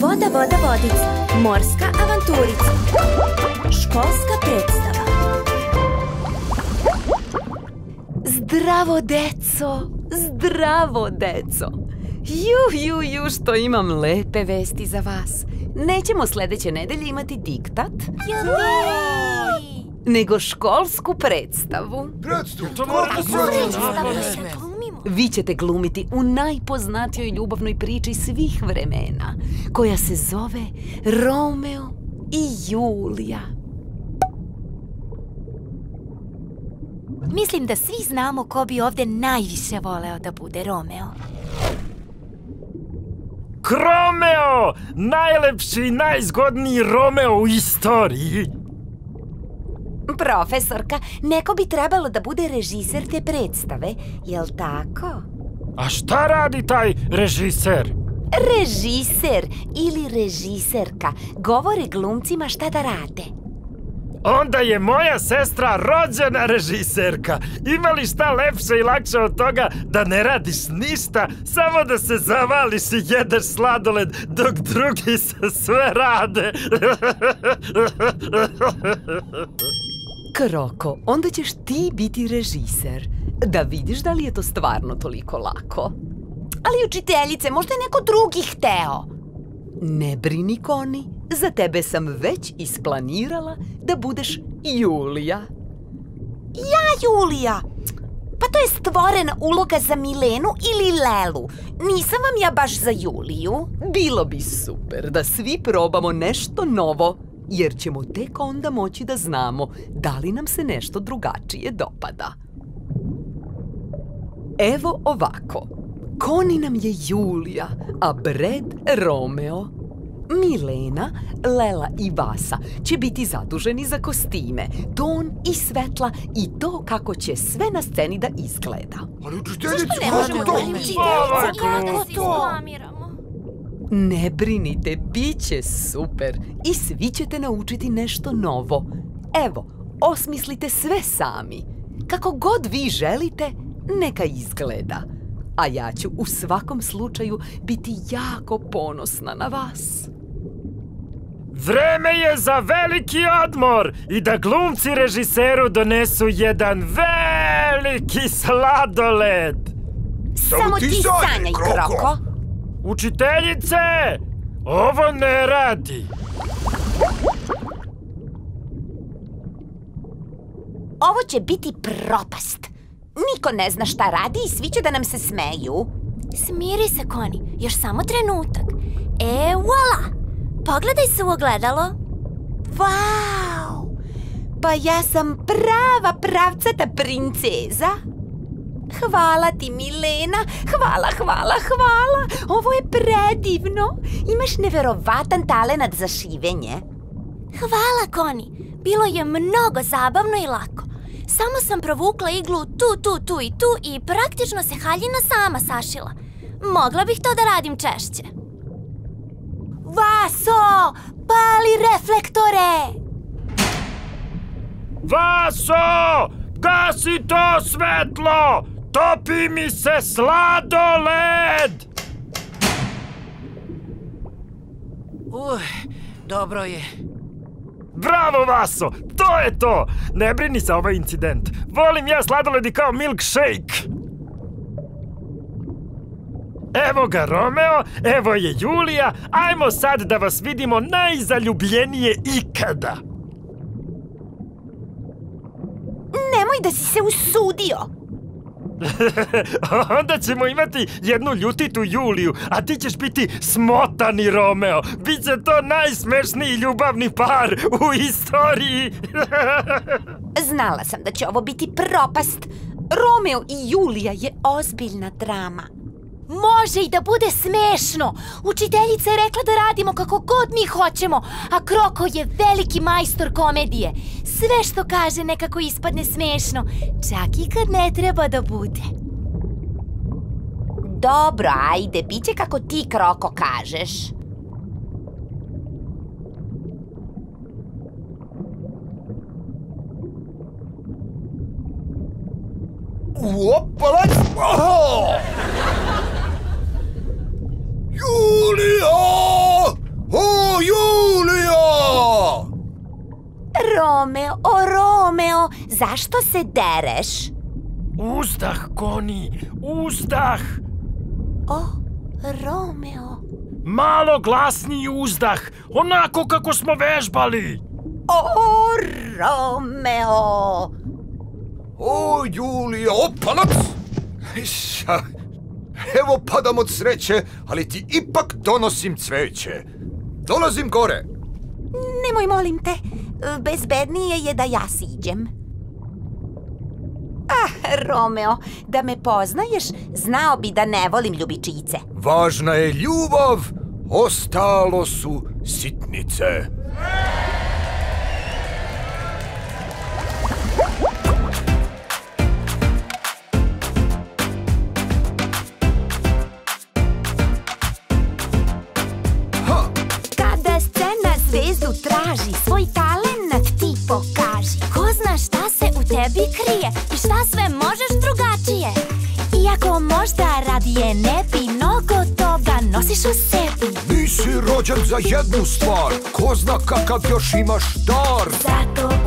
Voda, voda, vodica. Morska avanturica. Školska predstava. Zdravo, deco! Zdravo, deco! Ju, ju, ju, što imam lepe vesti za vas. Nećemo sljedeće nedelje imati diktat, nego školsku predstavu. Vi ćete glumiti u najpoznatijoj ljubavnoj priči svih vremena, koja se zove Romeo i Julija. Mislim da svi znamo ko bi ovdje najviše voleo da bude Romeo. Kromeo! Najlepši i najzgodniji Romeo u istoriji! Profesorka, neko bi trebalo da bude režiser te predstave, jel tako? A šta radi taj režiser? Režiser ili režiserka govore glumcima šta da rade. Onda je moja sestra rođena režiserka. Ima li šta lepše i lakše od toga da ne radiš ništa, samo da se zavališ i jedeš sladoled dok drugi se sve rade. Kroko, onda ćeš ti biti režiser. Da vidiš da li je to stvarno toliko lako. Ali učiteljice, možda je neko drugi hteo. Ne brini, Koni. Za tebe sam već isplanirala da budeš Julija. Ja, Julija! Pa to je stvorena uloga za Milenu ili Lelu. Nisam vam ja baš za Juliju. Bilo bi super da svi probamo nešto novo, jer ćemo tek onda moći da znamo da li nam se nešto drugačije dopada. Evo ovako. Koni nam je Julija, a Bred Romeo. Milena, Lela i Vasa će biti zaduženi za kostime, ton i svetla i to kako će sve na sceni da izgleda. Ali učiteljice, Ne kako možemo to? učiteljice, kako to? Ne brinite, bit će super i svi ćete naučiti nešto novo. Evo, osmislite sve sami. Kako god vi želite, neka izgleda. A ja ću u svakom slučaju biti jako ponosna na vas. Vreme je za veliki odmor i da glumci režiseru donesu jedan veliki sladoled. Samo ti sanjaj, Kroko. Učiteljice, ovo ne radi. Ovo će biti propast. Niko ne zna šta radi i svi će da nam se smeju. Smiri se, Koni. Još samo trenutak. E, voila! Pogledaj se u ogledalo. Wow! Pa ja sam prava pravcata princeza. Hvala ti, Milena. Hvala, hvala, hvala. Ovo je predivno. Imaš neverovatan talenat za šivenje. Hvala, Koni. Bilo je mnogo zabavno i lako. Samo sam provukla iglu tu, tu, tu i tu i praktično se haljina sama sašila. Mogla bih to da radim češće. Vaso! Pali reflektore! Vaso, gasi to svetlo! Topi mi se sladoled! Uh, dobro je. Bravo, Vaso! To je to! Ne brini se ovaj incident. Volim ja sladoledi kao milkshake. Evo ga Romeo, evo je Julija, ajmo sad da vas vidimo najzaljubljenije ikada. Nemoj da si se usudio! Onda ćemo imati jednu ljutitu Juliju, a ti ćeš biti smotani Romeo. Biće to najsmešniji ljubavni par u istoriji. Znala sam da će ovo biti propast. Romeo i Julija je ozbiljna drama. Može i da bude smešno. Učiteljica je rekla da radimo kako god mi hoćemo, a Kroko je veliki majstor komedije. Sve što kaže nekako ispadne smešno, čak i kad ne treba da bude. Dobro, ajde, bit će kako ti, Kroko, kažeš. Opala! Oh! Julija! O, Julija! Romeo, o Romeo, zašto se dereš? Uzdah, Koni, uzdah! O, Romeo. Malo glasniji uzdah, onako kako smo vežbali. O, Romeo. O, Julija, opalac! Evo padam od sreće, ali ti ipak donosim cveće. Dolazim gore. Nemoj, molim te. Bezbednije je da ja siđem. Ah, Romeo, da me poznaješ, znao bi da ne volim ljubičice. Važna je ljubav, ostalo su sitnice. Krije i šta sve možeš drugačije Iako možda radije ne bi mnogo toga nosiš u sebi Nisi rođen za jednu stvar, ko zna kakav još imaš dar. Zato